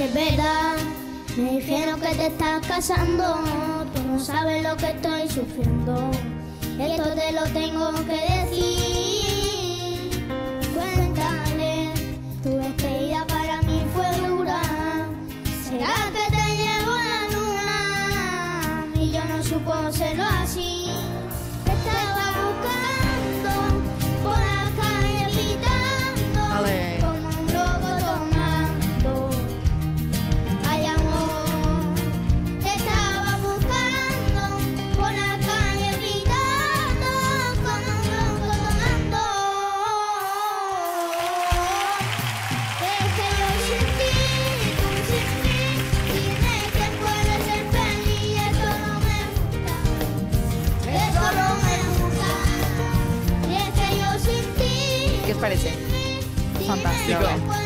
Es verdad, me dijeron que te estás casando, tú no sabes lo que estoy sufriendo, esto te lo tengo que decir. Cuéntale, tu despedida para mí fue dura, será que te llevo la luna y yo no supo hacerlo así. Parece? Fantástico.